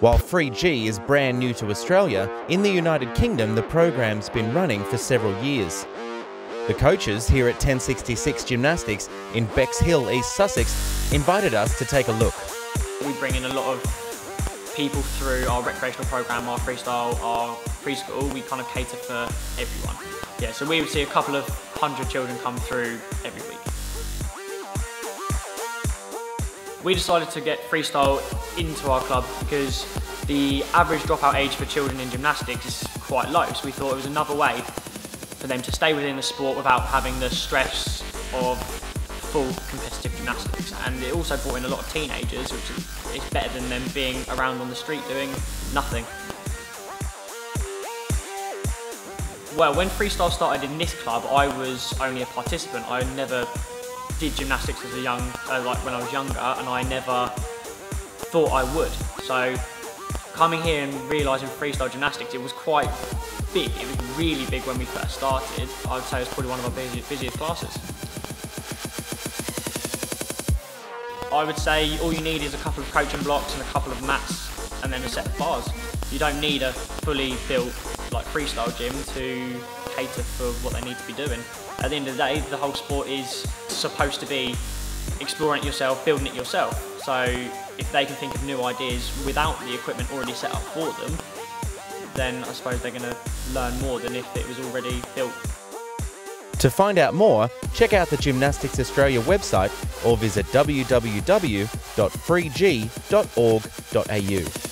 While Free G is brand new to Australia, in the United Kingdom the program's been running for several years. The coaches here at 1066 Gymnastics in Bexhill, East Sussex, invited us to take a look. We bring in a lot of people through our recreational program, our freestyle, our preschool. We kind of cater for everyone. Yeah, so we would see a couple of hundred children come through every week. We decided to get freestyle into our club because the average dropout age for children in gymnastics is quite low, so we thought it was another way for them to stay within the sport without having the stress of full competitive gymnastics. And it also brought in a lot of teenagers, which is, better than them being around on the street doing nothing. Well, when freestyle started in this club, I was only a participant. I never did gymnastics as a young, uh, like when I was younger, and I never thought I would. So coming here and realising freestyle gymnastics, it was quite big. It was really big when we first started. I would say it was probably one of our busiest classes. I would say all you need is a couple of coaching blocks and a couple of mats and then a set of bars. You don't need a fully built like freestyle gym to cater for what they need to be doing. At the end of the day, the whole sport is supposed to be exploring it yourself, building it yourself. So if they can think of new ideas without the equipment already set up for them, then I suppose they're going to learn more than if it was already built. To find out more, check out the Gymnastics Australia website or visit www.freeg.org.au.